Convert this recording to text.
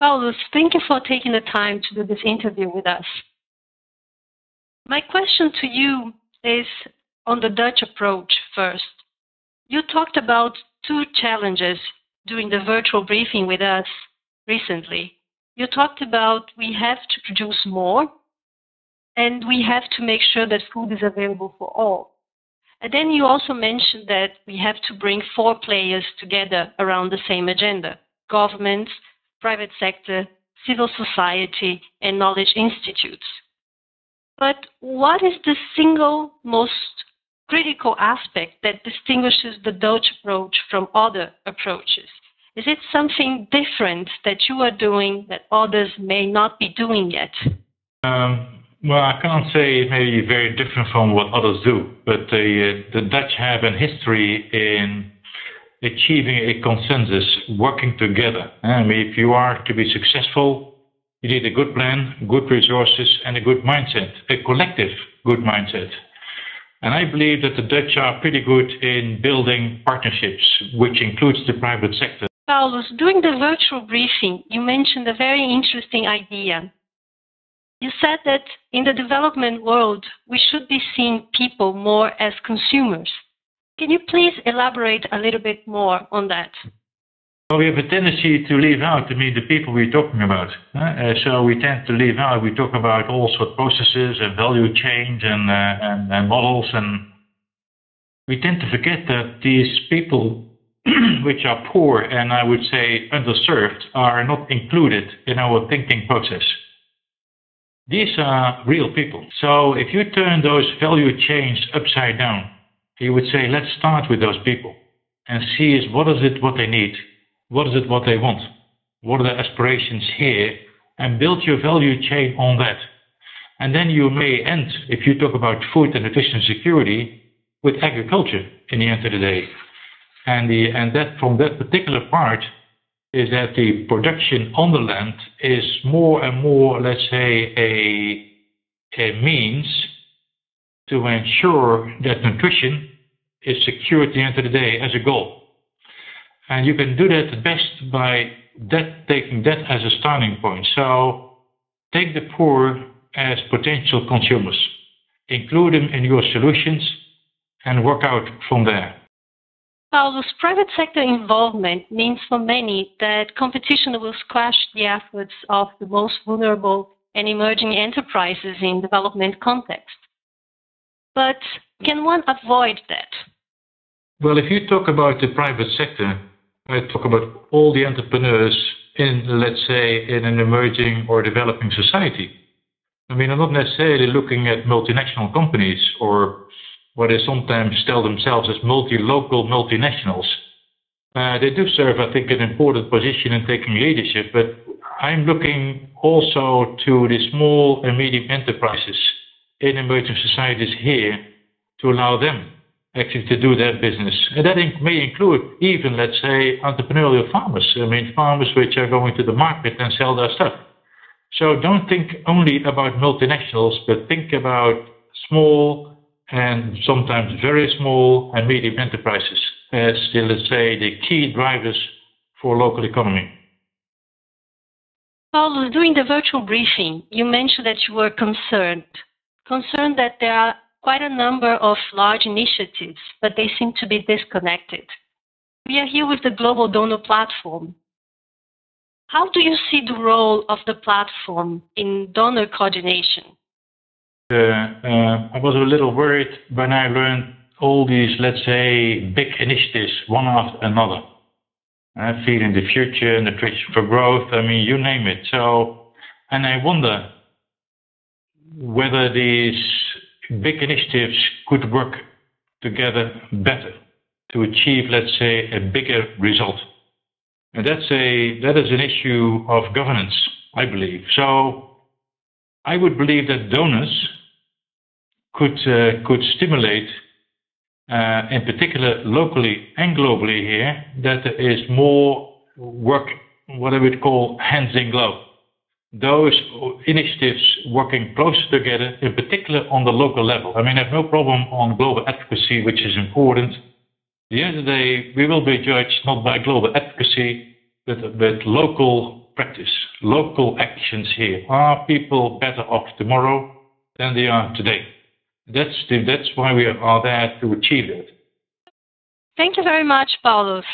Paulus, thank you for taking the time to do this interview with us. My question to you is on the Dutch approach first. You talked about two challenges during the virtual briefing with us recently. You talked about we have to produce more and we have to make sure that food is available for all. And then you also mentioned that we have to bring four players together around the same agenda governments, private sector, civil society, and knowledge institutes. But what is the single most critical aspect that distinguishes the Dutch approach from other approaches? Is it something different that you are doing that others may not be doing yet? Um, well, I can't say it may be very different from what others do, but the, uh, the Dutch have a history in achieving a consensus, working together. Eh, I mean, if you are to be successful, you need a good plan, good resources, and a good mindset, a collective good mindset. And I believe that the Dutch are pretty good in building partnerships, which includes the private sector. Paulus, during the virtual briefing, you mentioned a very interesting idea. You said that in the development world, we should be seeing people more as consumers. Can you please elaborate a little bit more on that? Well, we have a tendency to leave out, I mean, the people we're talking about. Uh, so we tend to leave out, we talk about all sorts of processes and value chains and, uh, and, and models, and we tend to forget that these people, which are poor and I would say underserved, are not included in our thinking process. These are real people. So if you turn those value chains upside down, you would say, let's start with those people and see is what is it what they need what is it what they want? What are their aspirations here? And build your value chain on that. And then you may end, if you talk about food and nutrition security, with agriculture in the end of the day. And, the, and that from that particular part is that the production on the land is more and more, let's say, a, a means to ensure that nutrition is secured at the end of the day as a goal. And you can do that best by that, taking that as a starting point. So take the poor as potential consumers, include them in your solutions, and work out from there. Paulus, private sector involvement means for many that competition will squash the efforts of the most vulnerable and emerging enterprises in development context. But can one avoid that? Well, if you talk about the private sector, I talk about all the entrepreneurs in, let's say, in an emerging or developing society. I mean, I'm not necessarily looking at multinational companies or what they sometimes tell themselves as multi-local multinationals. Uh, they do serve, I think, an important position in taking leadership, but I'm looking also to the small and medium enterprises in emerging societies here to allow them actually to do their business. And that may include even, let's say, entrepreneurial farmers. I mean, farmers which are going to the market and sell their stuff. So don't think only about multinationals, but think about small and sometimes very small and medium enterprises as, let's say, the key drivers for local economy. Paul, during the virtual briefing, you mentioned that you were concerned, concerned that there are quite a number of large initiatives, but they seem to be disconnected. We are here with the Global Donor Platform. How do you see the role of the platform in donor coordination? Uh, uh, I was a little worried when I learned all these, let's say, big initiatives, one after another. Uh, feeding the future, nutrition for growth, I mean, you name it. So, and I wonder whether these big initiatives could work together better to achieve, let's say, a bigger result. And that's a, that is an issue of governance, I believe. So I would believe that donors could, uh, could stimulate, uh, in particular locally and globally here, that there is more work, what I would call hands in glove those initiatives working closer together, in particular on the local level. I mean, I have no problem on global advocacy, which is important. At the end of the day, we will be judged not by global advocacy, but, but local practice, local actions here. Are people better off tomorrow than they are today? That's, the, that's why we are there to achieve it. Thank you very much, Paulus.